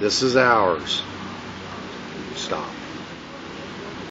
This is ours. Stop.